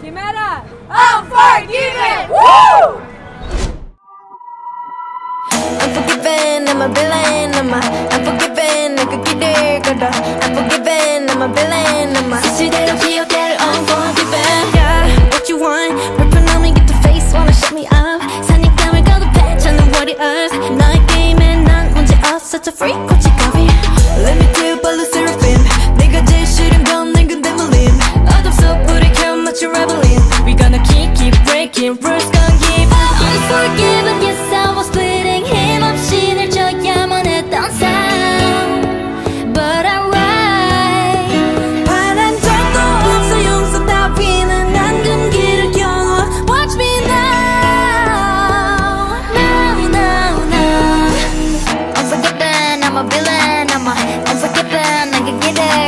Chimera, Unforgiven! Woo! Unforgiven, I'm a villain, I'm a Unforgiven, 내가 길을 걸어 Unforgiven, I'm a villain, I'm a 수시대로 기억대로 Unforgiven Yeah, what you want? 불편 놈이 get the face, wanna shut me up 사냥감을 거듭해, 저는 warriors 너의 게임에 난 문제 없어, such a freak,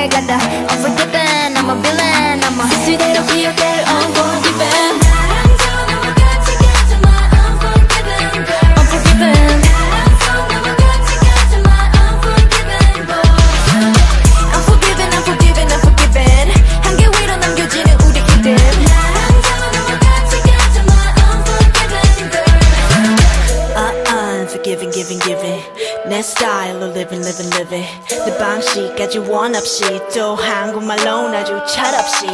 I gotta forget 내 스타일로 living, living, living 내 방식까지 원 없이 또 한국말로 아주 철없이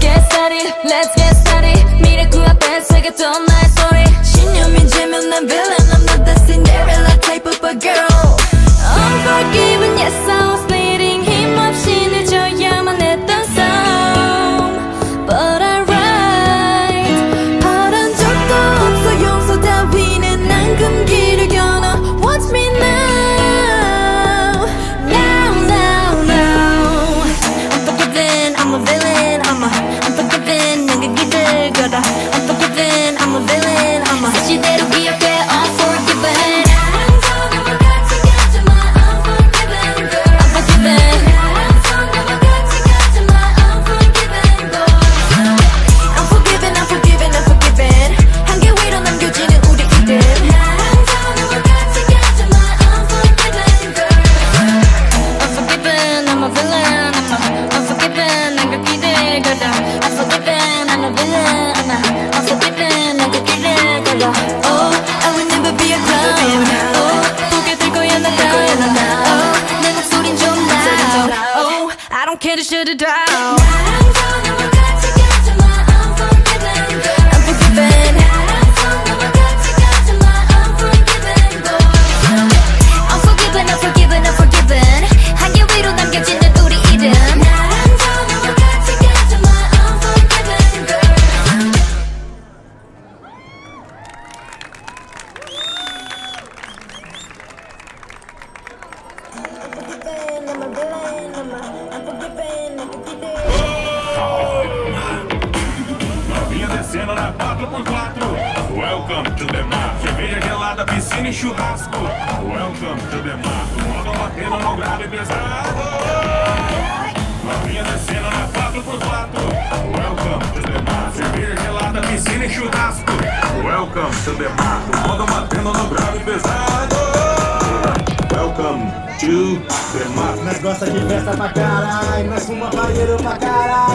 Get started, let's get started 미래 구합해 새겼던 나의 소리 신념이 지면 난 villain I'm not the Cinderella type of a girl Unforgiven, yes I Oh, I would never be a drive Took the go in the town Never food in your mouth I don't care to shut it Vinha descendo na 4x4 Welcome to the mar. Cerveja gelada, piscina e churrasco. Welcome to the mar. Moda batendo no grave pesado. Vinha descendo na 4x4 Welcome to the mar. Cerveja gelada, piscina e churrasco. Welcome to the mar. Moda batendo no grave pesado Nós gosta de festa pra caralho, nós fuma paieiro pra caralho.